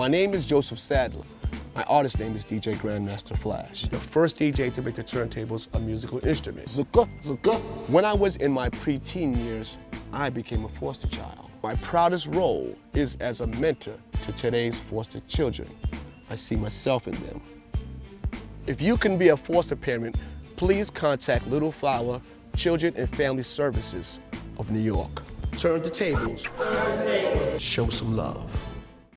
My name is Joseph Saddler. My artist name is DJ Grandmaster Flash, the first DJ to make the turntables a musical instrument. Zuka, zuka. When I was in my preteen years, I became a foster child. My proudest role is as a mentor to today's foster children. I see myself in them. If you can be a foster parent, please contact Little Flower Children and Family Services of New York. Turn the tables. Show some love.